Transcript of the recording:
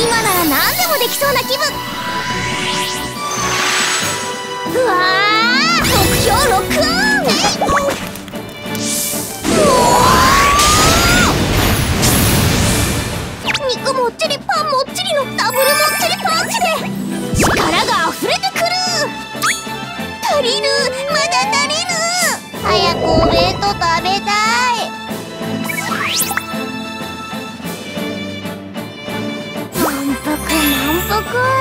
今なら何でもできそうな気分。うわー。目標ロックオン肉もっちりパンもっちりのダブルもっちりパンチで力が溢れてくる。足りぬ。まだ足りぬ。早くお弁当食べたい。満腹満腹